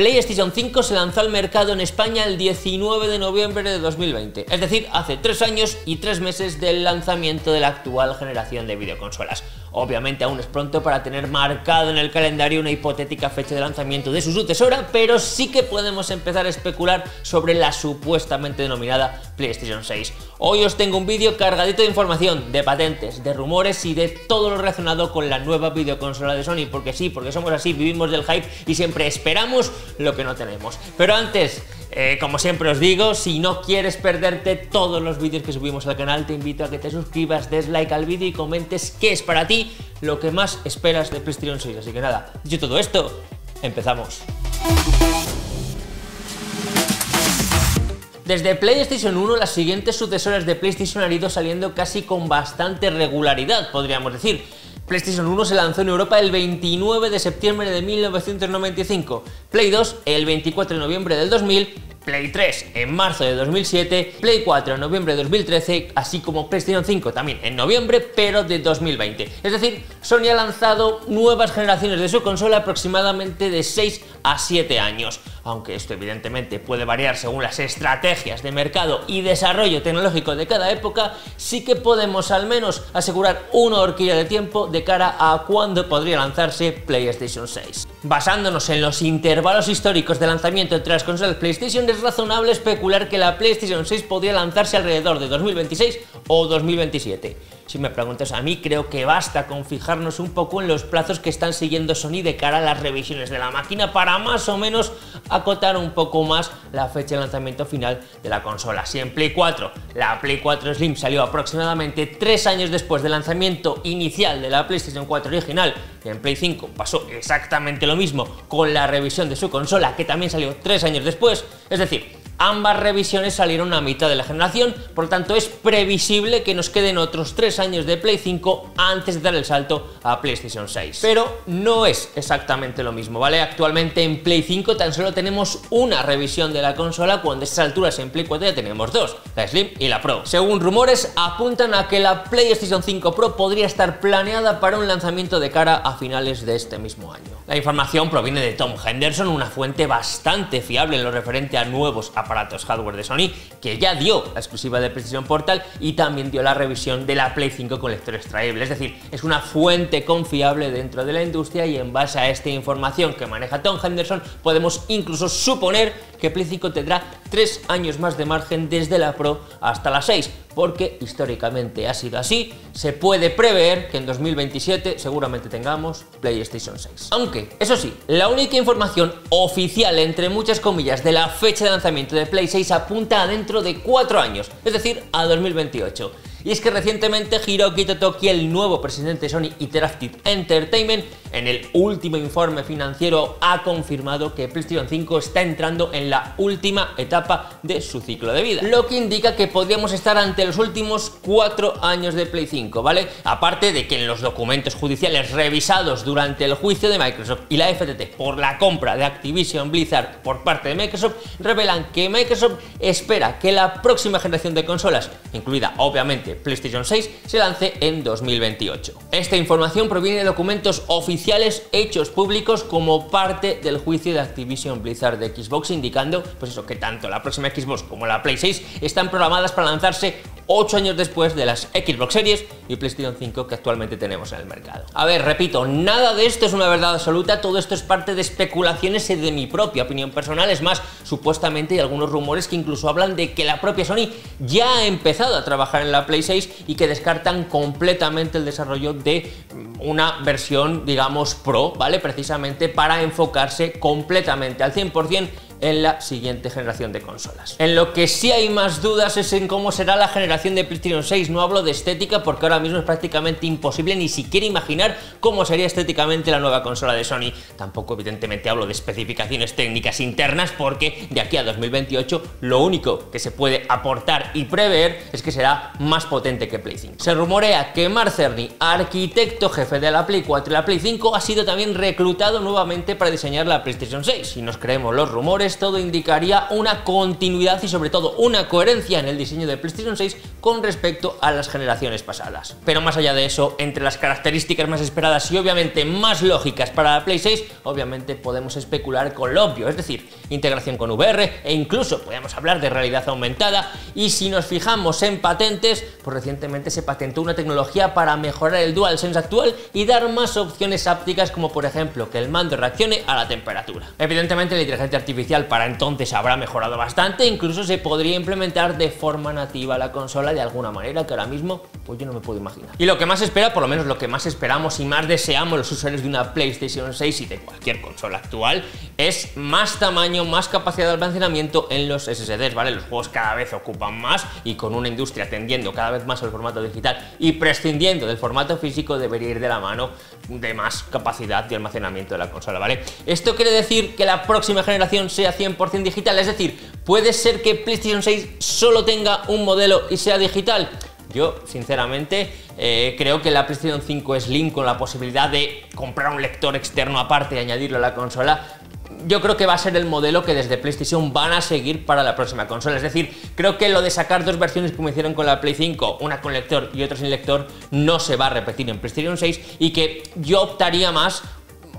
PlayStation 5 se lanzó al mercado en España el 19 de noviembre de 2020, es decir, hace 3 años y 3 meses del lanzamiento de la actual generación de videoconsolas. Obviamente aún es pronto para tener marcado en el calendario una hipotética fecha de lanzamiento de su sucesora, pero sí que podemos empezar a especular sobre la supuestamente denominada PlayStation 6. Hoy os tengo un vídeo cargadito de información, de patentes, de rumores y de todo lo relacionado con la nueva videoconsola de Sony, porque sí, porque somos así, vivimos del hype y siempre esperamos lo que no tenemos. Pero antes, eh, como siempre os digo, si no quieres perderte todos los vídeos que subimos al canal, te invito a que te suscribas, des like al vídeo y comentes qué es para ti lo que más esperas de PlayStation 6. Así que nada, dicho todo esto, empezamos. Desde PlayStation 1 las siguientes sucesoras de PlayStation han ido saliendo casi con bastante regularidad, podríamos decir. PlayStation 1 se lanzó en Europa el 29 de septiembre de 1995, Play 2 el 24 de noviembre del 2000, Play 3 en marzo de 2007, Play 4 en noviembre de 2013, así como PlayStation 5 también en noviembre, pero de 2020. Es decir, Sony ha lanzado nuevas generaciones de su consola aproximadamente de 6 a 7 años aunque esto evidentemente puede variar según las estrategias de mercado y desarrollo tecnológico de cada época, sí que podemos al menos asegurar una horquilla de tiempo de cara a cuándo podría lanzarse PlayStation 6. Basándonos en los intervalos históricos de lanzamiento entre las consolas PlayStation, es razonable especular que la PlayStation 6 podría lanzarse alrededor de 2026 o 2027. Si me preguntas a mí, creo que basta con fijarnos un poco en los plazos que están siguiendo Sony de cara a las revisiones de la máquina para más o menos acotar un poco más la fecha de lanzamiento final de la consola. Si en Play 4 la Play 4 Slim salió aproximadamente 3 años después del lanzamiento inicial de la PlayStation 4 original en Play 5 pasó exactamente lo mismo con la revisión de su consola que también salió 3 años después, es decir, Ambas revisiones salieron a mitad de la generación, por lo tanto es previsible que nos queden otros 3 años de Play 5 antes de dar el salto a PlayStation 6. Pero no es exactamente lo mismo, ¿vale? Actualmente en Play 5 tan solo tenemos una revisión de la consola, cuando a estas alturas en Play 4 ya tenemos dos, la Slim y la Pro. Según rumores, apuntan a que la PlayStation 5 Pro podría estar planeada para un lanzamiento de cara a finales de este mismo año. La información proviene de Tom Henderson, una fuente bastante fiable en lo referente a nuevos aparatos hardware de Sony, que ya dio la exclusiva de Precision Portal y también dio la revisión de la Play 5 con lector extraíble. Es decir, es una fuente confiable dentro de la industria y en base a esta información que maneja Tom Henderson podemos incluso suponer que Play 5 tendrá 3 años más de margen desde la Pro hasta la 6, porque históricamente ha sido así, se puede prever que en 2027 seguramente tengamos PlayStation 6. Aunque, eso sí, la única información oficial, entre muchas comillas, de la fecha de lanzamiento de Play 6 apunta a dentro de 4 años, es decir, a 2028. Y es que recientemente Hiroki Totoki, el nuevo presidente de Sony Interactive Entertainment, en el último informe financiero ha confirmado que PlayStation 5 está entrando en la última etapa de su ciclo de vida, lo que indica que podríamos estar ante los últimos 4 años de Play 5, ¿vale? Aparte de que en los documentos judiciales revisados durante el juicio de Microsoft y la FTT por la compra de Activision Blizzard por parte de Microsoft, revelan que Microsoft espera que la próxima generación de consolas, incluida obviamente PlayStation 6 se lance en 2028. Esta información proviene de documentos oficiales hechos públicos como parte del juicio de Activision Blizzard de Xbox, indicando pues eso, que tanto la próxima Xbox como la Play 6 están programadas para lanzarse 8 años después de las Xbox Series y PlayStation 5 que actualmente tenemos en el mercado. A ver, repito, nada de esto es una verdad absoluta, todo esto es parte de especulaciones y de mi propia opinión personal, es más, supuestamente hay algunos rumores que incluso hablan de que la propia Sony ya ha empezado a trabajar en la Play 6 y que descartan completamente el desarrollo de una versión, digamos, Pro, ¿vale? Precisamente para enfocarse completamente al 100% en la siguiente generación de consolas. En lo que sí hay más dudas es en cómo será la generación de PlayStation 6. No hablo de estética porque ahora mismo es prácticamente imposible ni siquiera imaginar cómo sería estéticamente la nueva consola de Sony. Tampoco evidentemente hablo de especificaciones técnicas internas porque de aquí a 2028 lo único que se puede aportar y prever es que será más potente que Play 5. Se rumorea que Mark Cerny, arquitecto jefe de la Play 4 y la Play 5, ha sido también reclutado nuevamente para diseñar la PlayStation 6. Si nos creemos los rumores, todo indicaría una continuidad y sobre todo una coherencia en el diseño de PlayStation 6 con respecto a las generaciones pasadas. Pero más allá de eso, entre las características más esperadas y obviamente más lógicas para la Play 6, obviamente podemos especular con lo obvio, es decir, integración con VR e incluso podemos hablar de realidad aumentada y si nos fijamos en patentes, pues recientemente se patentó una tecnología para mejorar el DualSense actual y dar más opciones ápticas como por ejemplo que el mando reaccione a la temperatura. Evidentemente la inteligencia artificial para entonces habrá mejorado bastante, incluso se podría implementar de forma nativa la consola de alguna manera que ahora mismo pues yo no me puedo imaginar. Y lo que más espera, por lo menos lo que más esperamos y más deseamos los usuarios de una PlayStation 6 y de cualquier consola actual es más tamaño, más capacidad de almacenamiento en los SSDs, ¿vale? Los juegos cada vez ocupan más y con una industria tendiendo cada vez más al formato digital y prescindiendo del formato físico debería ir de la mano de más capacidad de almacenamiento de la consola, ¿vale? Esto quiere decir que la próxima generación sea 100% digital, es decir, puede ser que PlayStation 6 solo tenga un modelo y sea digital. Yo, sinceramente, eh, creo que la PlayStation 5 Slim con la posibilidad de comprar un lector externo aparte y añadirlo a la consola, yo creo que va a ser el modelo que desde PlayStation van a seguir para la próxima consola. Es decir, creo que lo de sacar dos versiones como hicieron con la Play 5, una con lector y otra sin lector, no se va a repetir en PlayStation 6 y que yo optaría más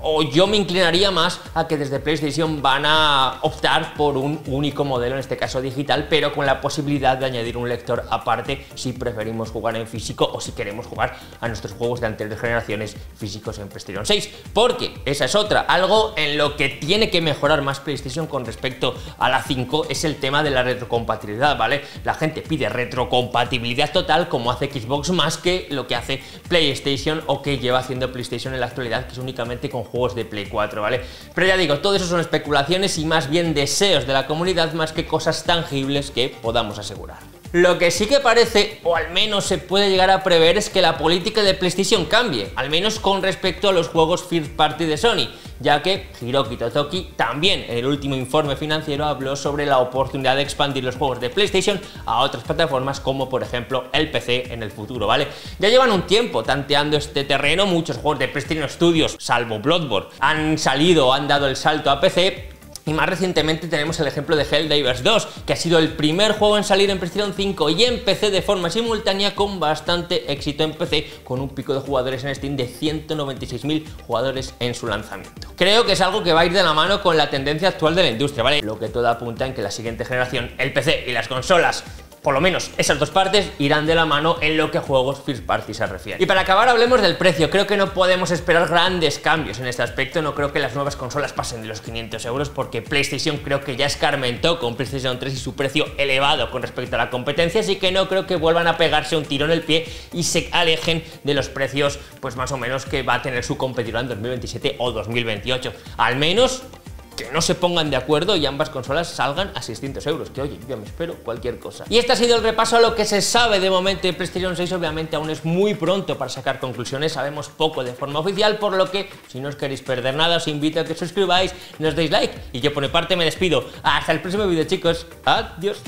o yo me inclinaría más a que desde PlayStation van a optar por un único modelo, en este caso digital, pero con la posibilidad de añadir un lector aparte si preferimos jugar en físico o si queremos jugar a nuestros juegos de anteriores generaciones físicos en PlayStation 6. Porque esa es otra, algo en lo que tiene que mejorar más PlayStation con respecto a la 5 es el tema de la retrocompatibilidad, ¿vale? La gente pide retrocompatibilidad total como hace Xbox más que lo que hace PlayStation o que lleva haciendo PlayStation en la actualidad, que es únicamente con juegos de Play 4, ¿vale? Pero ya digo, todo eso son especulaciones y más bien deseos de la comunidad más que cosas tangibles que podamos asegurar. Lo que sí que parece, o al menos se puede llegar a prever, es que la política de PlayStation cambie, al menos con respecto a los juegos first party de Sony, ya que Hiroki Totoki también en el último informe financiero habló sobre la oportunidad de expandir los juegos de PlayStation a otras plataformas como por ejemplo el PC en el futuro, ¿vale? Ya llevan un tiempo tanteando este terreno, muchos juegos de PlayStation Studios, salvo Bloodborne, han salido, han dado el salto a PC, y más recientemente tenemos el ejemplo de Helldivers 2, que ha sido el primer juego en salir en PlayStation 5 y en PC de forma simultánea con bastante éxito en PC, con un pico de jugadores en Steam de 196.000 jugadores en su lanzamiento. Creo que es algo que va a ir de la mano con la tendencia actual de la industria, ¿vale? Lo que todo apunta en que la siguiente generación, el PC y las consolas por lo menos esas dos partes irán de la mano en lo que juegos first party se refiere. Y para acabar hablemos del precio, creo que no podemos esperar grandes cambios en este aspecto, no creo que las nuevas consolas pasen de los 500 euros porque PlayStation creo que ya escarmentó con PlayStation 3 y su precio elevado con respecto a la competencia, así que no creo que vuelvan a pegarse un tiro en el pie y se alejen de los precios pues más o menos que va a tener su competidor en 2027 o 2028. Al menos que no se pongan de acuerdo y ambas consolas salgan a 600 euros, que oye, yo me espero cualquier cosa. Y este ha sido el repaso a lo que se sabe de momento de PlayStation 6, obviamente aún es muy pronto para sacar conclusiones, sabemos poco de forma oficial, por lo que si no os queréis perder nada, os invito a que os suscribáis, nos deis like y yo por mi parte me despido. Hasta el próximo vídeo chicos, adiós.